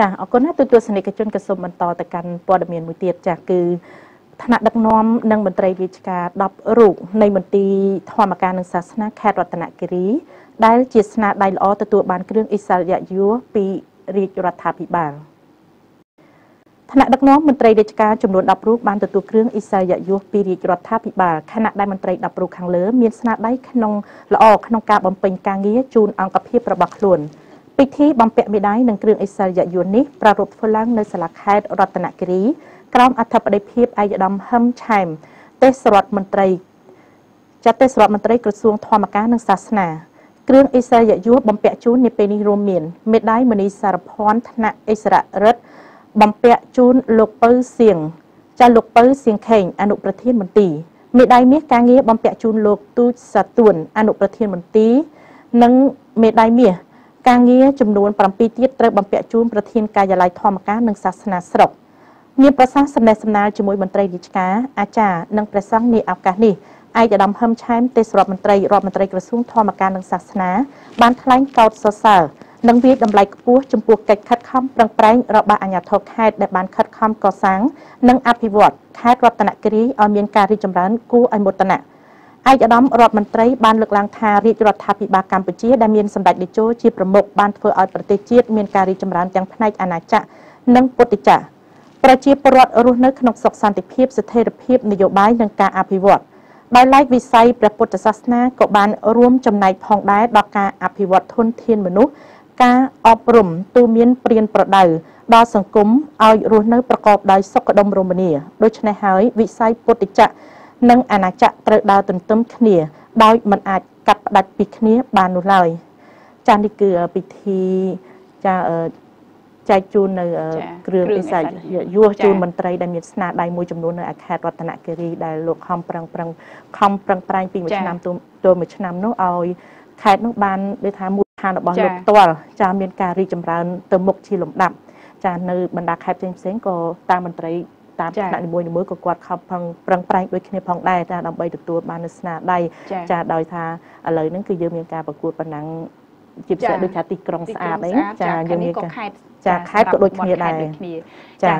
ចាអរគុណណាទូទស្សនិកជនក៏សូមបន្តទៅកាន់ព័ត៌មានមួយទៀតចាគឺថ្នាក់ដឹកនាំនិងមន្ត្រីរាជការ10រូបនៃមន្ទីរធម្មការនិងសាសនាខេត្តរតនគិរីដែលជាស្នាដៃល្អទទួលបានគ្រឿងអិសរិយយសពីរាជរដ្ឋាភិបាលថ្នាក់ដឹកនាំមន្ត្រីរាជការចំនួន10រូបបានទទួលគ្រឿងអិសរិយយសពីរាជរដ្ឋាភិបាលខណៈដែលមន្ត្រី10រូបខាងលើមានស្នាដៃក្នុងល្អក្នុងការបំពេញការងារជូនអង្គភាពរបស់ខ្លួន ពិធីបំពាក់មេដាយនិងគ្រឿងអិសរិយយសនេះប្រារព្ធធ្វើឡើងនៅសាលាខេត្តរតនគិរីក្រោមអធិបតីភាពឯកឧត្តមហឹមឆែមទេសរដ្ឋមន្ត្រីចាត់ទេសរដ្ឋមន្ត្រីក្រសួងធម្មការនិងសាសនាគ្រឿងអិសរិយយសបំពាក់ជូននាពេលនេះរួមមានមេដាយមនីសារភ័ណ្ឌថ្នាក់អិសររិទ្ធបំពាក់ជូនលោកពៅសៀងចាលោកពៅសៀងខេងអនុប្រធានមន្ទីរមេដាយមាសការងារបំពាក់ជូនលោកទូចសាទួនអនុប្រធានមន្ទីរនិងមេដាយមាស ការងារចំនួន7ទៀតត្រូវបំពាក់ជូនប្រធានការិយាល័យធម្មការនិងសាសនាស្រុកមានប្រសាសន៍សំណេះសំណាលជាមួយមន្ត្រីរាជការអាចារ្យនិងព្រះសង្ឃនាឱកាសនេះឯកឧត្តមហឹមឆែមទេសរដ្ឋមន្ត្រីរដ្ឋមន្ត្រីក្រសួងធម្មការនិងសាសនាបានថ្លែងកោតសរសើរនិងវាយតម្លៃខ្ពស់ចំពោះកិច្ចខិតខំប្រឹងប្រែងរបស់អាជ្ញាធរខេត្តដែលបានខិតខំកសាងនិងអភិវឌ្ឍខេត្តរតនគិរីឲ្យមានការរីកចម្រើនគួរឲ្យមោទនៈ ឯកឧត្តមរដ្ឋមន្ត្រីបានលើកឡើងថារាជរដ្ឋាភិបាលកម្ពុជាដែលមានសម្ដេចតេជោជាប្រមុខបានធ្វើឲ្យប្រទេសជាតិមានការរីកចម្រើនទាំងផ្នែកអាណាចក្រនិងពុទ្ធិចក្រប្រជាពលរដ្ឋរស់នៅក្នុងសុខសន្តិភាពស្ថិរភាពនយោបាយនិងការអភិវឌ្ឍដោយឡែកវិស័យព្រះពុទ្ធសាសនាក៏បានរួមចំណែកផងដែរដល់ការអភិវឌ្ឍធនធានមនុស្សការអប់រំទូមានព្រានប្រដៅដល់សង្គមឲ្យរស់នៅប្រកបដោយសុខដុមរមនាដូច្នេះហើយវិស័យពុទ្ធិចក្រ និងអាណាចក្រត្រូវដើរទន្ទឹមគ្នា ដោយមិនអាចកាត់ផ្ដាច់ពីគ្នាបាននោះឡើយចានេះគឺពិធីចាចែកជូននៅគ្រឿងពិសេសយោជូនមន្ត្រីដែលមានស្នាដៃមួយចំនួននៅខេត្តរតនគិរីដែលលោកខំប្រឹងប្រឹងខំប្រឹងប្រែងពីមួយឆ្នាំទៅមួយឆ្នាំនោះឲ្យខេត្តនោះបានដូចថាមូលដ្ឋានរបស់លោកផ្ទាល់ចាមានការរីកចម្រើនទៅមុខជាលំដាប់ចានៅបណ្ដាខេត្តផ្សេងៗក៏តាមមន្ត្រី តាមថ្នាក់នីមួយៗក៏គាត់ខំប្រឹងប្រឹងប្រែងដូចគ្នាផងដែរចាដើម្បីទទួលបាននូវស្នាដៃចាដោយថាឥឡូវហ្នឹងគឺយើងមានការប្រកួតប៉ុណ្ណឹងជាពិសេសដូចថាទីក្រុងស្អាតអីចាយើងមានការចាខេត្តក៏ដូចគ្នាដែរចា